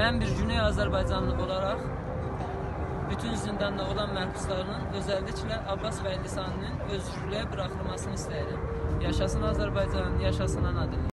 Mən bir Güney Azərbaycanlı olaraq bütün zindanda olan məhbusların özəlliklə Abbas Bəylisaninin özgürlüyə buraxılmasını istəyirəm. Yaşasın Azərbaycan, yaşasın anadır.